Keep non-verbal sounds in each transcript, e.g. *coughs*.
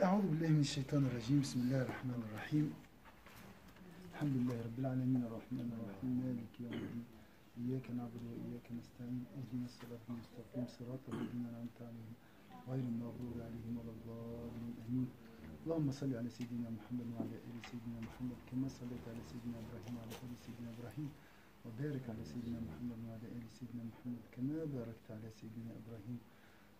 أعوذ بالله من الشيطان الرجيم. بسم الله الرحمن الرحيم. الحمد لله رب العالمين. الرحمن الرحيم. مالك يوم الدين. إياك نعبد وإياك نستعين. اهدنا الصراط المستقيم. صراط الذين أنعمت عليهم غير المغضوب عليهم ولا الضالين. آمين. اللهم صل على سيدنا محمد وعلى آل سيدنا محمد كما صليت على سيدنا إبراهيم وعلى آل سيدنا إبراهيم وبارك على سيدنا محمد وعلى آل سيدنا محمد كما باركت على سيدنا إبراهيم.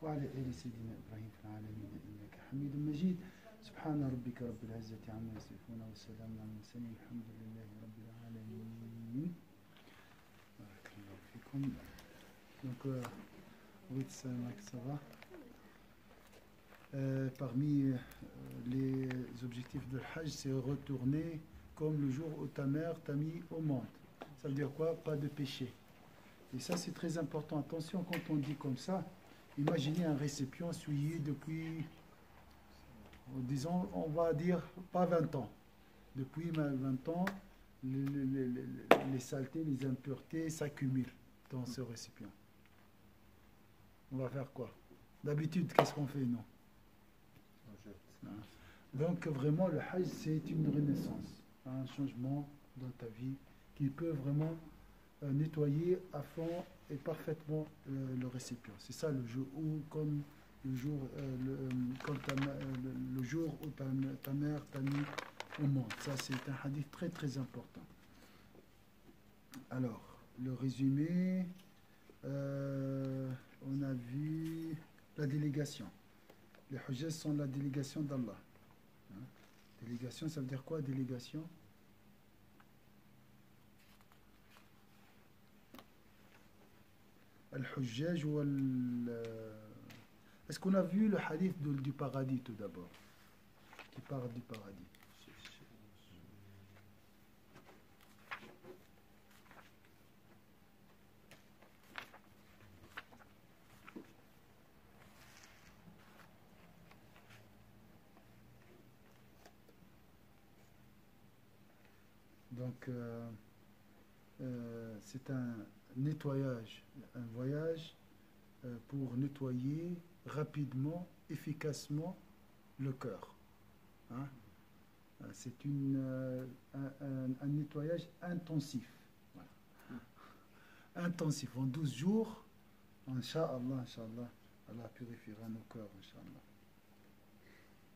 وعلى آل سيدنا إبراهيم في العالمين إنك حميد مجيد سبحان ربك رب العزة عما يصفون والسلام على المرسلين الحمد لله رب العالمين بارك الله فيكم Donc, euh, oui, ça, ça va. Euh, parmi euh, les objectifs de Hajj, c'est retourner comme le jour où ta mère t'a mis au monde. Ça veut dire quoi Pas de péché. Et ça, c'est très important. Attention, quand on dit comme ça, imaginez un récipient souillé depuis, disons, on va dire, pas 20 ans. Depuis 20 ans, les, saletés, les impuretés s'accumulent dans ce récipient. On va faire quoi? D'habitude, qu'est-ce qu'on fait, non Hein? Donc vraiment, le Hajj, c'est une renaissance, un changement dans ta vie qui peut vraiment euh, nettoyer à fond parfaitement euh, le récipient. C'est ça le jour où, comme le jour, euh, le, euh, quand ta euh, le, jour où ta, ta mère t'a mis au monde. Ça, c'est un hadith très très important. Alors, le résumé, euh, on a vu la délégation. Les Hujjaz sont la délégation d'Allah. Hein? Délégation, ça veut dire quoi délégation? Al-Hujjaj ou al- Est-ce qu'on a vu le hadith du paradis tout d'abord? Qui parle du paradis? Donc, euh, euh, c'est un nettoyage, un voyage euh, pour nettoyer rapidement, efficacement le cœur. Hein. Euh, C'est euh, un, nettoyage intensif. Intensif. En 12 jours, Inch'Allah, Inch'Allah, Allah purifiera nos cœurs, Inch'Allah.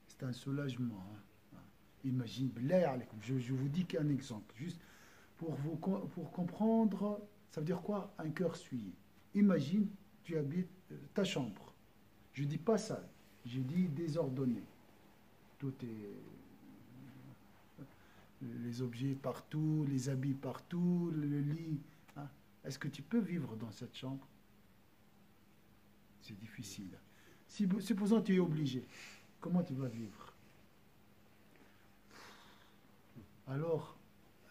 C'est un soulagement. hein. Imagine, je, je vous dis qu'un exemple, juste pour, vous, pour comprendre, ça veut dire quoi Un cœur souillé. Imagine, tu habites euh, ta chambre. Je dis pas sale, je dis désordonné. Tout est. euh, Les objets partout, les habits partout, le lit. hein. Est-ce que tu peux vivre dans cette chambre? C'est difficile. Si, supposons que tu es obligé, comment tu vas vivre? Alors,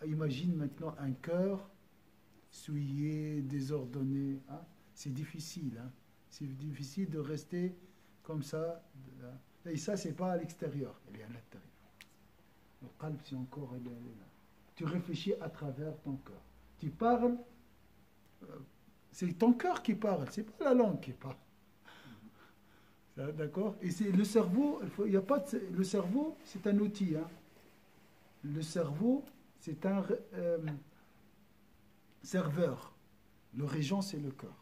imagine maintenant un cœur souillé, désordonné. hein. C'est difficile. hein. C'est difficile de rester comme ça. là. Et ça, c'est pas à l'extérieur, elle est à l'intérieur. Le calme, c'est encore, elle est, là. Tu réfléchis à travers ton cœur. Tu parles, euh, c'est ton cœur qui parle, c'est pas la langue qui parle. D'accord? Et c'est le cerveau, il faut- il y a pas le cerveau, c'est un outil. hein. Le cerveau, c'est un euh, serveur. Le régent, c'est le cœur.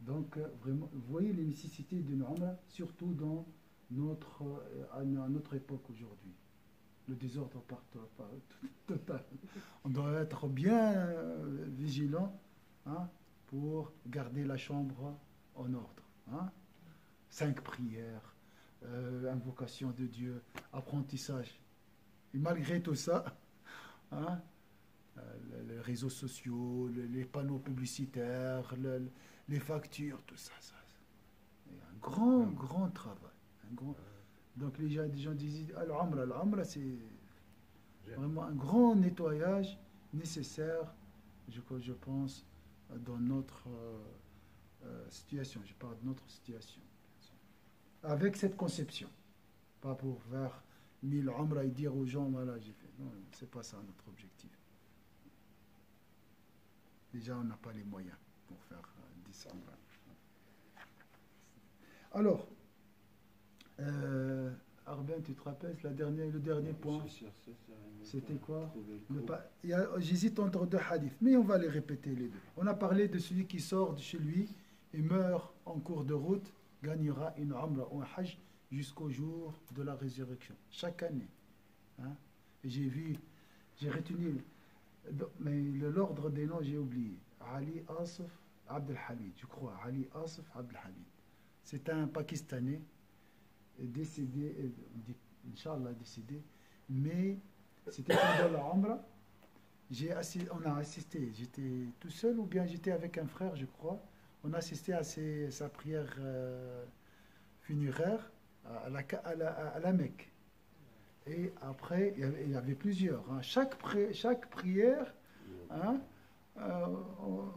Donc, euh, vraiment, vous voyez les nécessités d'une Umrah, surtout dans notre, euh, à no- à notre époque aujourd'hui. Le désordre partout, par- *laughs* total. On doit être bien euh, vigilant hein, pour garder la chambre en ordre. hein. Cinq prières, invocation de Dieu, apprentissage. Et malgré tout ça, hein, les- les réseaux sociaux, le- les panneaux publicitaires, le- les factures, tout ça, ça. Un grand, grand travail. Un grand... Donc les gens, les gens disent, ah, l'Amra, l'Amra, c'est vraiment un grand nettoyage nécessaire, je, je pense, dans notre euh, euh, situation. Je parle de notre situation. Avec cette conception. Pas pour faire mille Amra et dire aux gens, voilà, j'ai fait. Non, c'est pas ça notre objectif. Déjà, on n'a pas les moyens pour faire euh, 10 Amra. Alors, Euh, Arben, tu te rappelles la dernière, le dernier point C'était quoi? J'hésite entre deux hadiths, mais on va les répéter les deux. On a parlé de celui qui sort de chez lui et meurt en cours de route, gagnera une umrah ou un hajj jusqu'au jour de la résurrection, chaque année. Hein. Et J'ai vu, j'ai retenu, mais l'ordre des noms, j'ai oublié. Ali Asif Abdelhamid, je crois. Ali Asif Abdelhamid. C'est un Pakistanais euh, décédé, euh, Inch'Allah décédé, mais c'était pendant la assi- on a assisté, j'étais tout seul ou bien j'étais avec un frère, je crois. On a assisté à sa prière euh, funéraire à la, à la- à la Mecque. Et après, il y avait, plusieurs. hein. Chaque, pri- chaque prière, hein, euh,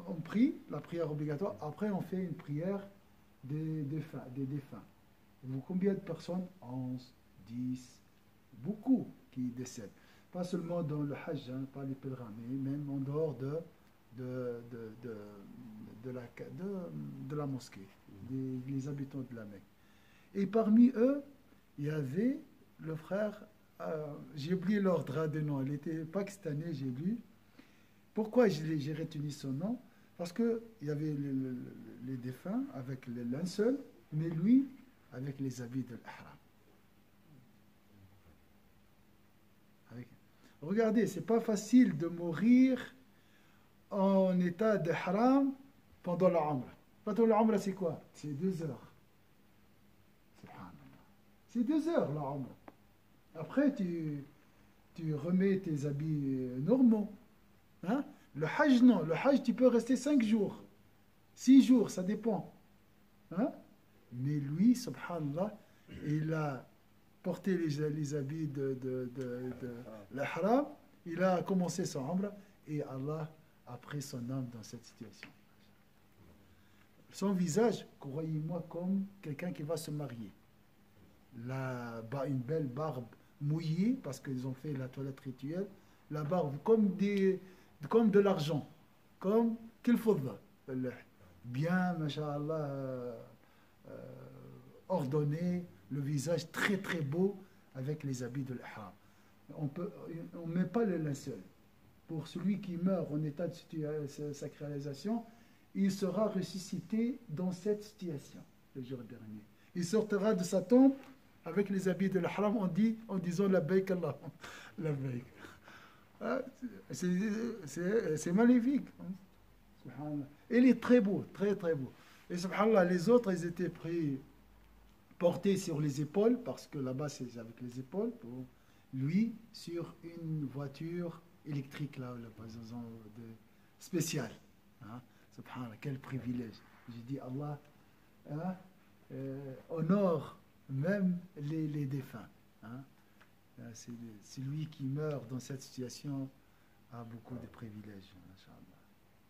on, prie, la prière obligatoire. Après, on fait une prière des défunts. Des. Vous, combien de personnes? 11, 10, beaucoup qui décèdent. Pas seulement dans le Hajj, hein, pas les pèlerins, mais même en dehors de, de, de, de, la, mosquée, les habitants de la Mecque. Et parmi eux, il y avait le frère, euh, j'ai oublié l'ordre des noms, il était pakistanais, j'ai lu. Pourquoi j'ai retenu son nom? Parce qu'il y avait le- le- le- les défunts avec le linceul, mais lui avec les habits de l'ihram. Avec- Regardez, c'est pas facile de mourir en état de haram pendant la. Pendant la c'est quoi? C'est deux heures. C'est deux heures la. Après, tu, tu remets tes habits euh, normaux. Hein? Le Hajj, non. Le Hajj, tu peux rester cinq jours. Six jours, ça dépend. Hein? Mais lui, subhanallah, il a porté les, habits de, de, de, l'ihram, il a commencé son ombre et Allah a pris son âme dans cette situation. Son visage, croyez-moi, comme quelqu'un qui va se marier. La, une belle barbe mouillée, parce qu'ils ont fait la toilette rituelle, la barbe comme, des, comme de l'argent, comme qu'il faudra. Bien, mashallah, euh, euh, ordonné, le visage très très beau avec les habits de l'ihram. On peut, on met pas le linceul. Pour celui qui meurt en état de sacralisation, il sera ressuscité dans cette situation le jour dernier. Il sortira de sa tombe avec les habits de l'ihram en, dit, en disant la baik Allah. *laughs* La. Ah, c'est- magnifique. Il est très beau, très très beau. Et subhanallah, les autres, ils étaient pris, portés sur les épaules, parce que là-bas, c'est avec les épaules. Pour lui, sur une voiture électrique, là, là, de, spéciale. Hein. Subhanallah, quel privilège. J'ai dit, Allah hein, euh, honore même les, les défunts. hein. Euh, C'est c'est lui qui meurt dans cette situation a beaucoup de privilèges.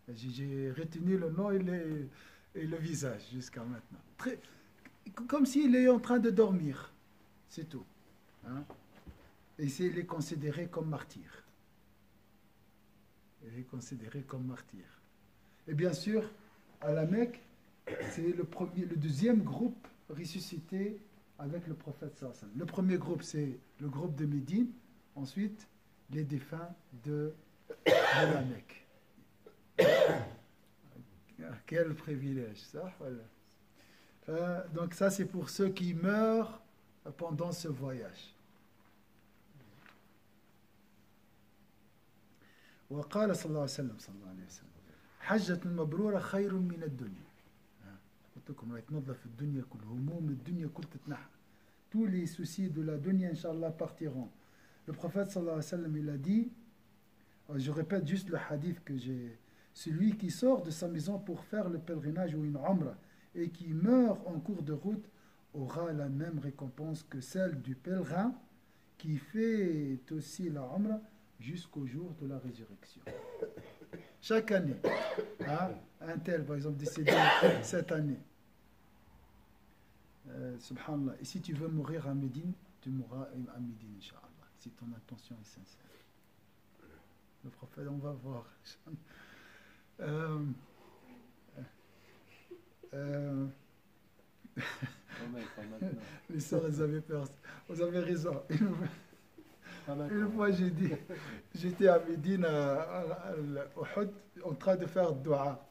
J'ai- retenu le nom et, les- et le visage jusqu'à maintenant. Comme s'il est en train de dormir. C'est tout. hein. Et c'est- il est considéré comme martyr. Il est considéré comme martyr. Et bien sûr, à la Mecque, c'est le, le deuxième groupe ressuscité avec le prophète sallallahu alayhi wa sallam. Le premier groupe, c'est le groupe de Médine. Ensuite, les défunts de, de la Mecque. *coughs* Quel privilège, ça. Voilà. Euh, donc ça, c'est pour ceux qui meurent pendant ce voyage. وقال صلى الله عليه وسلم صلى الله عليه وسلم حجة مبرورة خير من الدنيا قلت لكم راهي تنظف الدنيا كل هموم الدنيا كل تتنحى tous les soucis de la dunya inchallah partiront le prophète sallallahu alayhi wa sallam il a dit je répète juste le hadith que j'ai celui qui sort de sa maison pour faire le pèlerinage ou une umrah et qui meurt en cours de route aura la même récompense que celle du pèlerin qui fait aussi la umrah jusqu'au jour de la résurrection. Chaque année, hein, un tel, par exemple, décédé cette année. Euh, subhanallah. Et si tu veux mourir à Médine, tu mourras à Médine, Inch'Allah, si ton intention est sincère. Le prophète, on va voir. *laughs* Euh, euh, *laughs* avaient peur. Vous avez raison. *laughs* Une fois, j'ai dit, j'étais à Médine, en train de faire dua.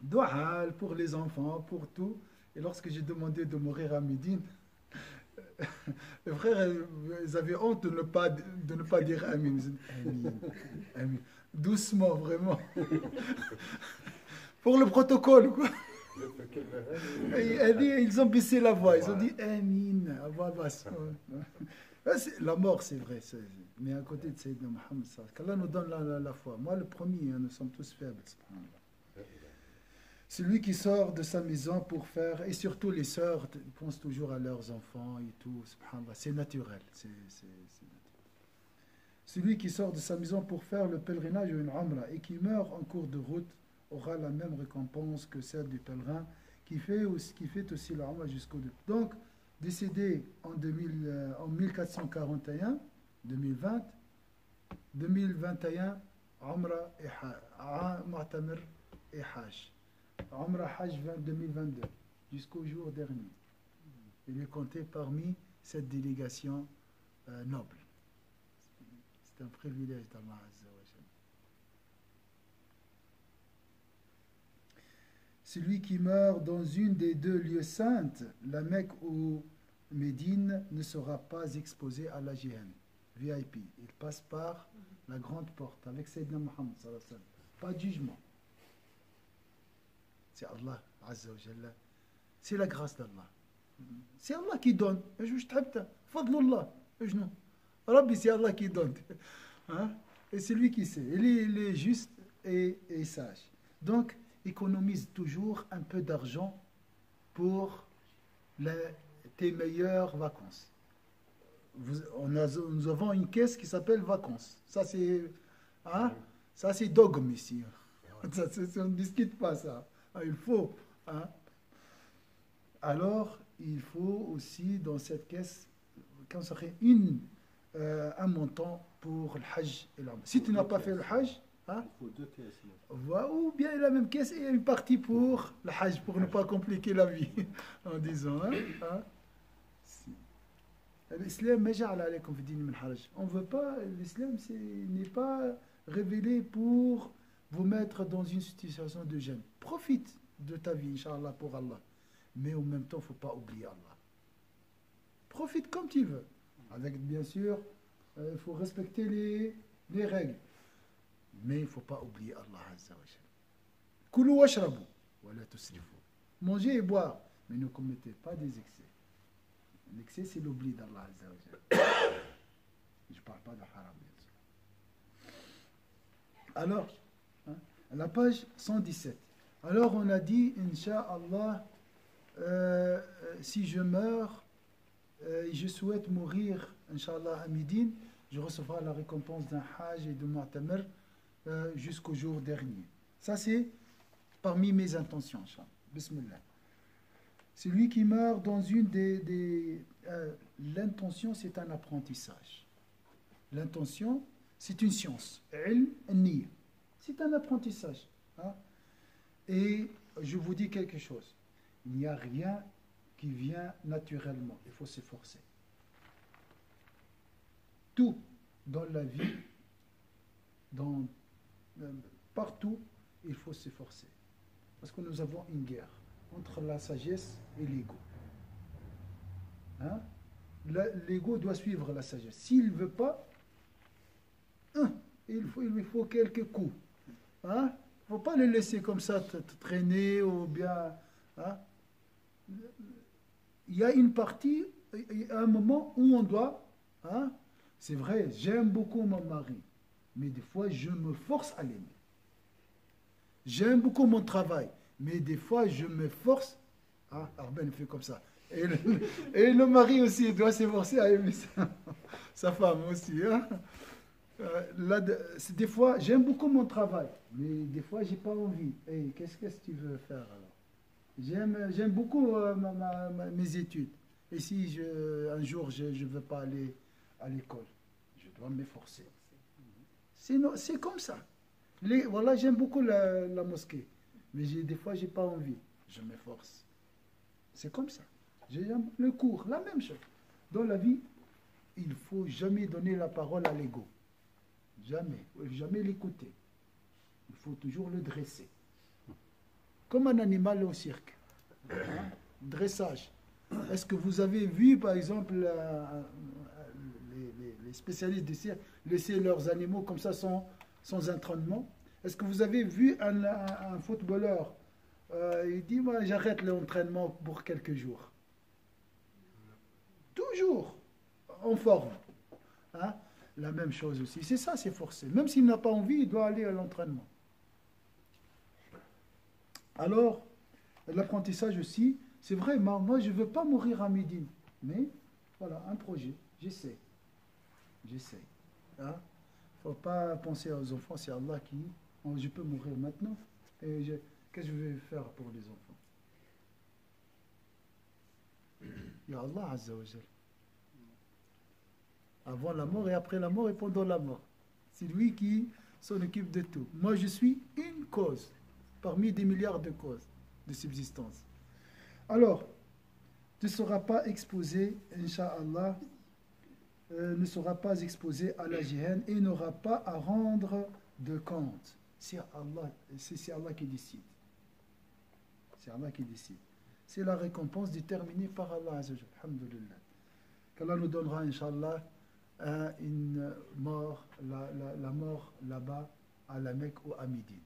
Dua pour les enfants, pour tout. Et lorsque j'ai demandé de mourir à Médine, *laughs* les frères, ils avaient honte de ne pas, de ne pas dire Amin. Amin. Doucement, vraiment. *laughs* pour le protocole, quoi. Ils ont baissé la voix, ils ont dit Amin, à voix basse. Ah, La mort, c'est vrai, mais à côté de Sayyidina Mohammed, ça, qu'Allah nous donne la, la- la foi. Moi, le premier, hein, nous sommes tous faibles. Celui qui sort de sa maison pour faire, et surtout les sœurs pensent toujours à leurs enfants et tout, c'est naturel. Celui qui sort de sa maison pour faire le pèlerinage ou une umrah et qui meurt en cours de route aura la même récompense que celle du pèlerin qui fait qui fait aussi la umrah jusqu'au bout. Donc, décédé en, 2000, euh, en 1441, 2020, 2021, Umrah et Ha- Mu'tamir et Hajj. Umrah Hajj 20 2022, jusqu'au jour dernier. Il est compté parmi cette délégation euh, noble. C'est un privilège d'Allah Azza wa Jalla. Celui qui meurt dans une des deux lieux saintes, la Mecque ou Médine, ne sera pas exposé à la GN, VIP. Il passe par la grande porte avec Sayyidina Muhammad. Pas de jugement. C'est Allah, Azza wa C'est la grâce d'Allah. C'est Allah qui donne. C'est Allah qui donne. *laughs* Hein? Et c'est lui qui sait. Il est, juste et, et sage. Donc, économise toujours un peu d'argent pour tes meilleures vacances Vous- on a- nous avons une caisse qui s'appelle vacances ça c'est hein? ça c'est dogme ici *laughs* ça, on ne discute pas ça Ah, il faut hein? alors il faut aussi dans cette caisse fait une, euh, un montant pour le Hajj et l'Umrah. Si tu n'as pas fait le Hajj, Hein il faut deux caisses. Ou bien la même caisse et une partie pour le Hajj, pour ne pas compliquer la vie, *laughs* en disant. Hein? Hein? Euh, l'islam, on veut pas, l'islam n'est pas révélé pour vous mettre dans une situation de gêne. Profite de ta vie, Inch'Allah, pour Allah. Mais en même temps, il ne faut pas oublier Allah. Profite comme tu veux. Avec, bien sûr, il faut respecter les, les règles. Mais il ne faut pas oublier Allah Azza wa. Koulou washrabu, wa la tusrifu. Mangez et boire, mais ne commettez pas des excès. L'excès, c'est l'oubli d'Allah Azza wa. *coughs* Je ne parle pas de haram, bien sûr. Alors, hein, la page 117. Alors, on a dit, Inch'Allah, euh, euh, si je meurs euh, je souhaite mourir, Inch'Allah, à Médine, je recevrai la récompense d'un Hajj et de Mu'tamir euh, jusqu'au jour dernier. Ça, c'est parmi mes intentions. Bismillah. Celui qui meurt dans une des... des euh, L'intention, c'est un apprentissage. L'intention, c'est une science. C'est un apprentissage. hein. Et je vous dis quelque chose. Il n'y a rien qui vient naturellement. Il faut s'efforcer. Tout dans la vie, dans, partout, il faut s'efforcer. Parce que nous avons une guerre entre la sagesse et l'ego. Hein? L'ego doit suivre la sagesse. S'il ne veut pas, hein, il, faut, lui faut quelques coups. Il ne faut pas le laisser comme ça te- traîner ou bien. hein? Il y a une partie, un moment où on doit. hein, C'est vrai, j'aime beaucoup mon mari, mais des fois je me force à l'aimer. J'aime beaucoup mon travail, mais des fois je me force. Ah, Arben fait comme ça. Et le, *laughs* mari aussi doit s'efforcer à aimer *laughs* sa, femme aussi. hein. Euh, des fois, j'aime beaucoup mon travail, mais des fois, j'ai pas envie. Et qu'est-ce que tu veux faire alors? J'aime, beaucoup euh, mes études. Et si je, un jour je ne veux pas aller à l'école, je dois m'efforcer. C'est comme ça. Voilà, j'aime beaucoup la, mosquée, mais des fois, j'ai pas envie. Je m'efforce. C'est comme ça. J'ai un- le cours, la même chose. Dans la vie, il faut jamais donner la parole à l'ego. Jamais. Jamais l'écouter. Il faut toujours le dresser. Comme un animal au cirque. Hein? Dressage. Est-ce que vous avez vu, par exemple, les, spécialistes du laisser leurs animaux comme ça sans, entraînement Est-ce que vous avez vu un, footballeur euh, Il dit Moi, j'arrête l'entraînement pour quelques jours. Toujours en forme. Hein La même chose aussi. C'est ça, c'est forcé. Même s'il n'a pas envie, il doit aller à l'entraînement. Alors, l'apprentissage aussi, c'est vrai, moi, je ne veux pas mourir à Médine. Mais, voilà, un projet. J'essaie. J'essaie. Il ne faut pas penser aux enfants, c'est Allah qui... oh, Je peux mourir maintenant. Et je- qu'est-ce que je vais faire pour les enfants? Il y a Allah Azza. Avant la mort et après la mort et pendant la mort. C'est lui qui s'en occupe de tout. Moi, je suis une cause parmi des milliards de causes de subsistance. Alors, tu ne seras pas exposé, Inch'Allah, euh, ne sera pas exposé à la jihad et n'aura pas à rendre de compte. C'est Allah, c'est Allah qui décide. C'est Allah qui décide. C'est la récompense déterminée par Allah. Alhamdulillah. Qu'Allah nous donnera, Inch'Allah, un- une mort, la, la- la mort là-bas à la Mecque ou à Médine.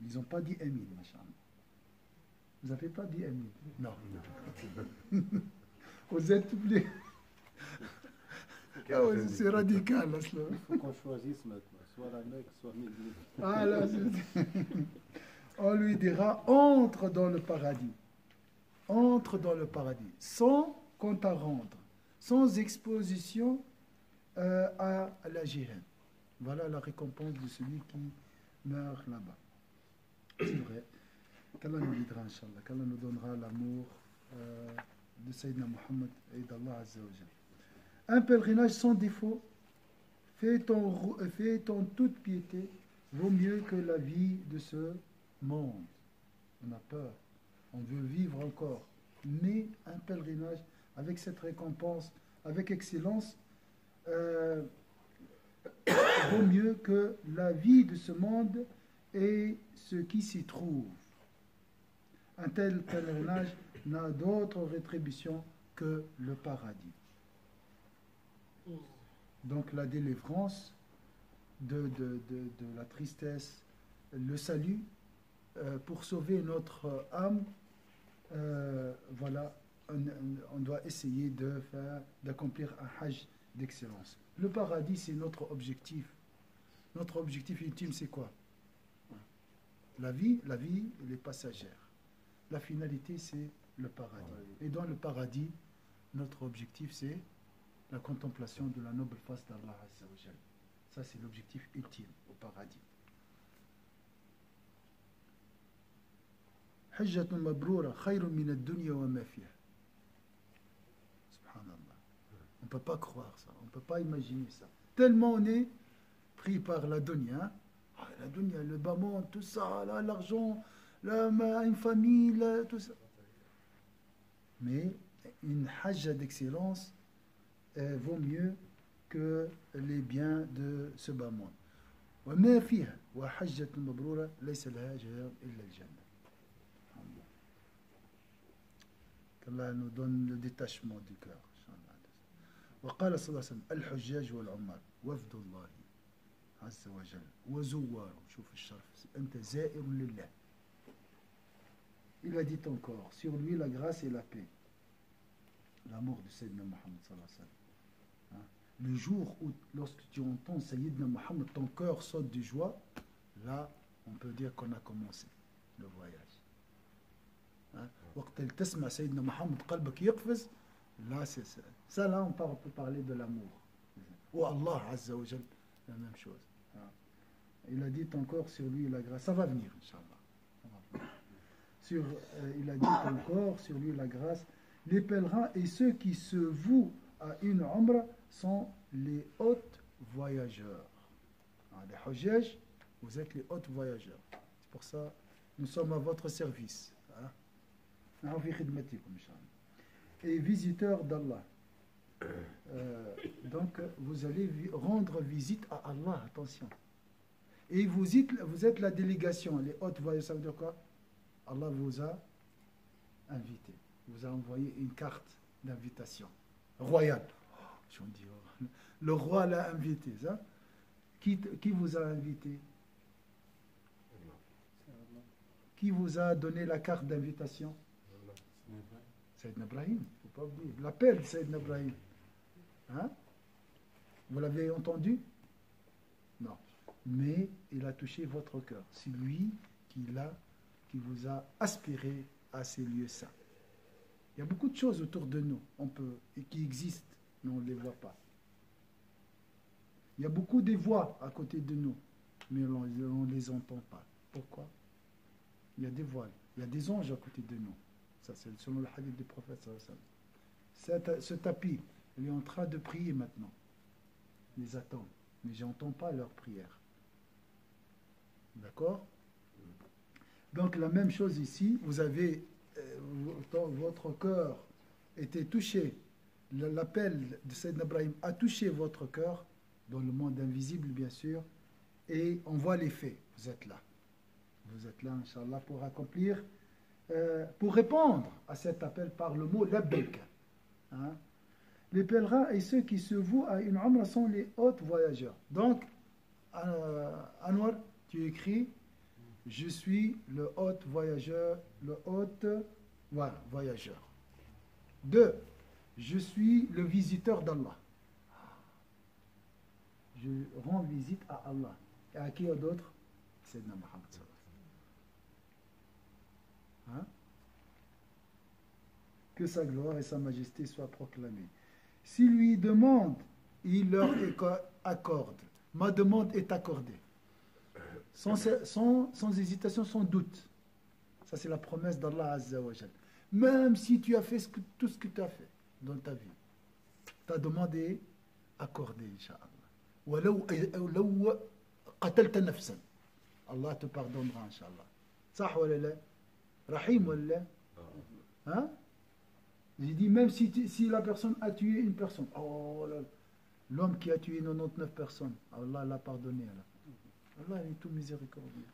Ils n'ont pas dit Amin, Inch'Allah. Vous n'avez pas dit Amin Non. *laughs* Vous êtes plus. Ah ouais, c'est radical, là, cela. Il faut qu'on choisisse maintenant, soit la Mecque, soit Médine. Ah, là, On lui dira entre dans le paradis. Entre dans le paradis. Sans compte à rendre. Sans exposition euh, à la jihad. Voilà la récompense de celui qui meurt là-bas. C'est vrai. Qu'Allah nous guidera, Inch'Allah. Qu'Allah nous donnera l'amour euh, de Sayyidina Muhammad et d'Allah Azza wa. Un pèlerinage sans défaut, fait en, rou- fait toute piété, vaut mieux que la vie de ce monde. On a peur, on veut vivre encore. Mais un pèlerinage avec cette récompense, avec excellence, euh, *coughs* vaut mieux que la vie de ce monde et ce qui s'y trouve. Un tel pèlerinage n'a d'autre rétribution que le paradis. Donc la délivrance de, de- de- de la tristesse, le salut, euh, pour sauver notre âme, euh, voilà, on, on doit essayer de faire, d'accomplir un hajj d'excellence. Le paradis, c'est notre objectif. Notre objectif ultime, c'est quoi? La vie, la vie, elle est passagère. La finalité, c'est le paradis. Et dans le paradis, notre objectif, c'est la contemplation de la noble face d'Allah. Ça, c'est l'objectif ultime au paradis. Subhanallah. On ne peut pas croire ça, on ne peut pas imaginer ça. Tellement on est pris par la dunya. Ah, la dunya, le bas tout ça, l'argent, une famille, tout ça. Mais une hajja d'excellence euh, vaut mieux que les biens de ce bas monde. وما فيها وحجة مبرورة ليس لها جزاء إلا الجنة. Allah. Qu'Allah nous donne le détachement du cœur. Inch'Allah. وقال صلى الله عليه وسلم الحجاج والعمال وفد الله عز وجل وزوار شوف الشرف أنت زائر لله Il a dit encore, sur lui la grâce et la paix. L'amour de Sayyidina Muhammad sallallahu alayhi wa sallam. le jour où, lorsque tu entends Sayyidna Muhammad, ton cœur saute de joie, là, on peut dire qu'on a commencé le voyage. Hein? Là, c'est ça. Ça, là, on peut parler de l'amour. Ou Allah Azza wa la même chose. Hein? Il a dit encore sur lui la grâce. Ça va venir, Inch'Allah. Sur, euh, il a dit encore sur lui la grâce. Les pèlerins et ceux qui se vouent à une ombre sont les hôtes voyageurs. Hein, les Hajjaj, vous êtes les hôtes voyageurs. C'est pour ça nous sommes à votre service. Hein? hein Et visiteurs d'Allah. Euh, donc, vous allez rendre visite à Allah, attention. Et vous êtes, la délégation, les hôtes voyageurs, ça veut dire quoi? Allah vous a invité, vous a envoyé une carte d'invitation royale. Oh, Le roi l'a invité, ça. Qui, qui vous a invité? Qui vous a donné la carte d'invitation? Sayyidina Ibrahim, faut pas oublier. L'appel de Sayyidina Ibrahim. Hein? Vous l'avez entendu? Non. Mais il a touché votre cœur. C'est lui qui, l'a, qui vous a aspiré à ces lieux saints. Il y a beaucoup de choses autour de nous on peut, et qui existent, mais on ne les voit pas. Il y a beaucoup de voix à côté de nous, mais on ne les entend pas. Pourquoi? Il y a des voiles, il y a des anges à côté de nous. Ça, c'est selon le hadith du prophète. ce tapis, il est en train de prier maintenant. Ils les attendent, mais je n'entends pas leur prière. D'accord? Donc la même chose ici, vous avez, euh, votre- cœur était touché, l'appel de Sayyidina Ibrahim a touché votre cœur, dans le monde invisible bien sûr, et on voit les faits, vous êtes là. Vous êtes là, Inch'Allah, pour accomplir, euh, pour répondre à cet appel par le mot labbaik. Hein? Les pèlerins et ceux qui se vouent à une umrah sont les hôtes voyageurs. Donc, euh, Anwar, tu écris Je suis le hôte voyageur, le hôte voyageur. Deux, je suis le visiteur d'Allah. Je rends visite à Allah. Et à qui d'autre wa sallam. Hein? Que sa gloire et sa majesté soient proclamées. S'il lui demande, il leur accorde. Ma demande est accordée. Sans, hésitation, sans doute. Ça, c'est la promesse d'Allah Azza wa Jal. Même si tu as fait tout ce que tu as fait dans ta vie, ta demande est accordée, Inch'Allah. ولو لو قتلت نفسا Allah te pardonnera, Inch'Allah. صح ولا لا؟ رحيم ولا لا؟ Hein? J'ai dit, même si, tu- si la personne a tué une personne, oh là là, l'homme qui a tué 99 personnes, Allah l'a pardonné. Allah. Allah il est tout miséricordieux.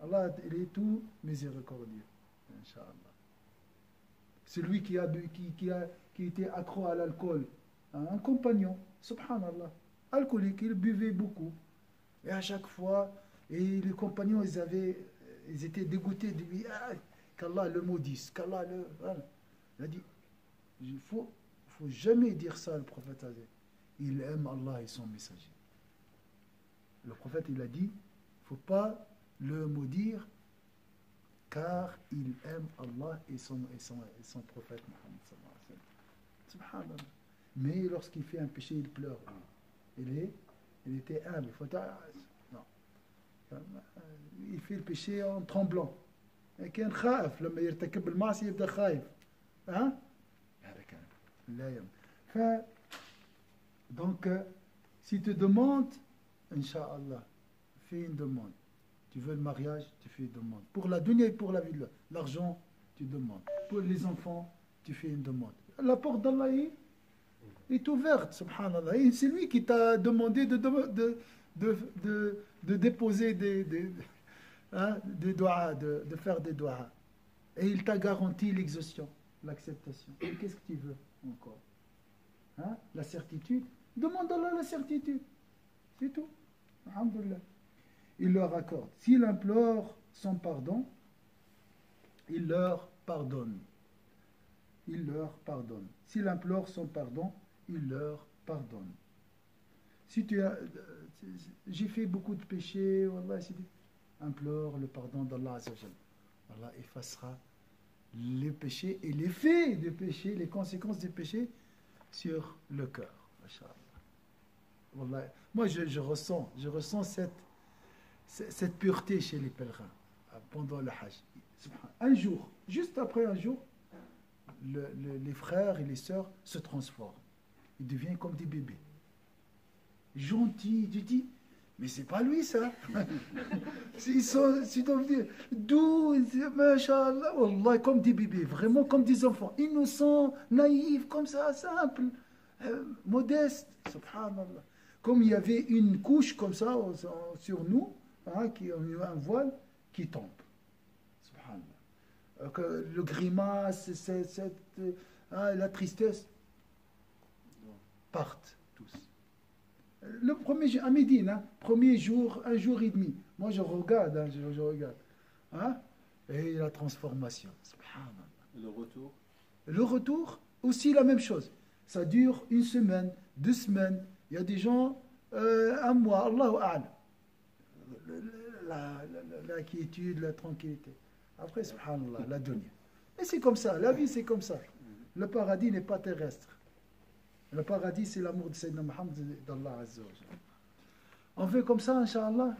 Allah il est tout miséricordieux. Inch'Allah. celui qui a, qui, a qui était accro à l'alcool, hein, un compagnon, subhanallah, alcoolique, il buvait beaucoup. Et à chaque fois, et les compagnons, ils, avaient, ils étaient dégoûtés de lui. Ah, qu'Allah le maudisse, qu'Allah le. Il a dit il faut, faut jamais dire ça, le prophète. Il aime Allah et son messager. Le prophète, il a dit il ne faut pas le maudire car il aime Allah et son, et son, et son prophète Mohammed. sallallahu alayhi wa sallam. Subhanallah. Mais lorsqu'il fait un péché, il pleure. lui. Il, est, il était humble. Il faut non. Il fait le péché en tremblant. كان خائف لما يرتكب المعصية يبدأ خايف ها هذا كان لا يم ف donc euh, si tu demandes Inch'Allah fais une demande tu veux le mariage tu fais une demande pour la dunya et pour la vie l'argent tu demandes pour les enfants tu fais une demande la porte d'Allah est, ouverte subhanallah c'est lui qui t'a demandé de, déposer des, hein, doigts, de, de faire des doigts. Et il t'a garanti l'exhaustion, l'acceptation. Et qu'est-ce que tu veux encore? Hein, La certitude? Demande Allah la certitude. C'est tout. Alhamdulillah. Il leur accorde. S'il implore son pardon, il leur pardonne. Il leur pardonne. S'il implore son pardon, il leur pardonne. Si tu as. euh, J'ai fait beaucoup de péchés, dit implore le pardon d'Allah. Allah effacera les péchés et l'effet des péchés, les conséquences des péchés sur le cœur. Moi, je ressens, je ressens cette, cette pureté chez les pèlerins pendant le Hajj. Un jour, juste après un jour, le- le- les frères et les sœurs se transforment. Ils deviennent comme des bébés. Gentils, tu dis, Mais c'est pas lui ça. *laughs* Ils sont, ils doivent dire doux, machallah, wallah, comme des bébés, vraiment comme des enfants, innocents, naïfs, comme ça, simples, euh, modestes, subhanallah. Comme il y avait une couche comme ça sur nous, hein, qui un voile qui tombe. Subhanallah. Euh, que le grimace, cette, euh, hein, la tristesse partent tous. Le premier jour, à Médine, hein, premier jour, un jour et demi. Moi, je regarde, hein, je, je regarde. Hein, et la transformation. Le retour, Le retour, aussi la même chose. Ça dure une semaine, deux semaines. Il y a des gens, euh, un mois, Allahu A'lam Le- le- La, la, la- la quiétude, la tranquillité. Après, subhanallah, la dunya. Et c'est comme ça, la vie c'est comme ça. Le paradis n'est pas terrestre. Le paradis c'est l'amour de Sayyidina Muhammad d'Allah Azza wa Jalla. On fait comme ça, Inch'Allah.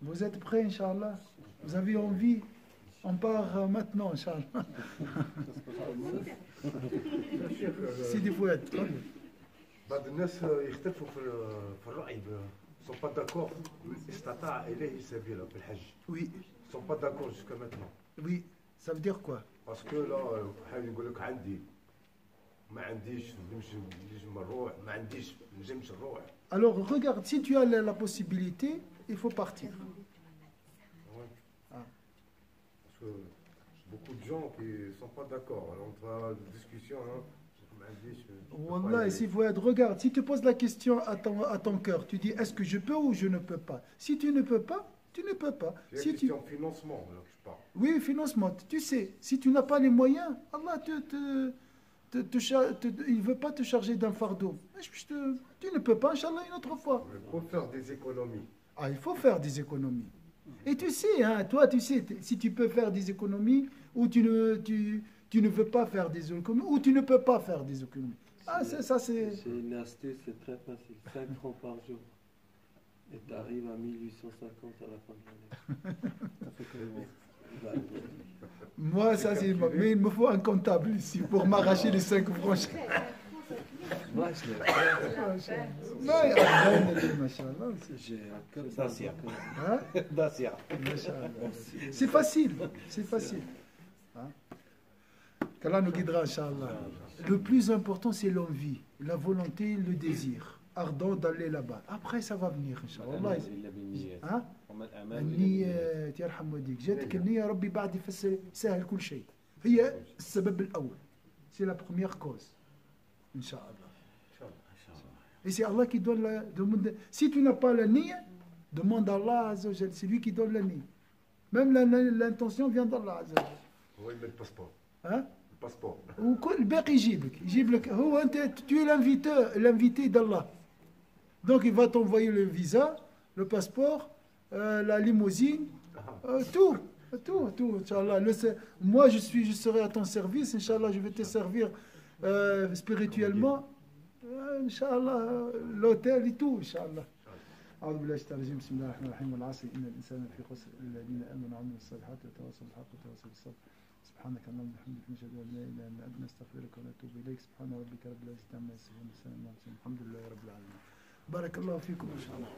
Vous êtes prêts, Inch'Allah Vous avez envie On part euh, maintenant, Inch'Allah. سيدي فؤاد تفضل. بعض الناس يختلفوا في في الرأي sont pas d'accord. Oui. Ils ne sont pas d'accord jusqu'à maintenant. Oui, ça veut dire quoi? Parce que là, alors regarde, si tu as la, possibilité, il faut partir. Ah. Parce que beaucoup de gens qui ne sont pas d'accord. Alors on va discussion. Hein. Wallah, s'il faut être, regarde, si tu poses la question à ton, à ton cœur, tu dis est-ce que je peux ou je ne peux pas? Si tu ne peux pas, tu ne peux pas. C'est si tu... financement, là, je parle. Oui, financement. Tu sais, si tu n'as pas les moyens, Allah te, te, te, il ne veut pas te charger d'un fardeau. tu ne peux pas, Inch'Allah, une autre fois. Il faut faire des économies. Ah, il faut faire des économies. Et tu sais, hein, toi, tu sais, si tu peux faire des économies ou tu ne. Tu, tu ne veux pas faire des économies ou tu ne peux pas faire des économies. Ah, c'est ça, c'est... J'ai une astuce, c'est très facile. 5 francs par jour. Et tu arrives à 1850 à la fin de l'année. *laughs* Moi, ça, c'est... Mais il me faut un comptable ici pour m'arracher les 5 francs. Moi, je l'ai fait. Non, il a comme Ça. C'est facile, c'est facile. Hein? Qu'Allah nous guidera, Inch'Allah. Le plus important, c'est l'envie, la volonté, le désir ardent d'aller là-bas. Après, ça va venir, Inch'Allah. Wallah, إلا بالنيات hein? وما الأعمال إلا بالنيات. النية يرحم والديك جاتك النية ربي بعد يفسر يسهل كل شيء هي السبب الأول c'est la première cause Inch'Allah et c'est Allah qui donne la demande si tu n'as pas la niya demande à Allah Azza wa Jal. c'est lui qui donne la niya même la- la- l'intention vient d'Allah Azza wa Jal. هو يمد الباسبور hein الباسبور وكل الباقي يجيب لك يجيب لك هو انت tu es l'invité l'invité d'Allah donc il va t'envoyer le visa le passeport euh, la limousine euh, tout tout tout Inch'Allah Le se- moi je suis je serai à ton service Inch'Allah je vais te servir euh, spirituellement Euh, Inch'Allah l'hôtel et tout Inch'Allah أعوذ بالله من الشيطان الرجيم بسم الله الرحمن الرحيم والعصر إن الإنسان في خسر إلا الذين آمنوا وعملوا الصالحات وتواصوا بالحق وتواصوا بالصبر سبحانك اللهم وبحمدك نشهد أن لا إله إلا أنت نستغفرك ونتوب إليك. سبحان ربك رب العزة عما يصفون وسلام على الحمد لله رب العالمين. بارك الله فيكم إن شاء الله.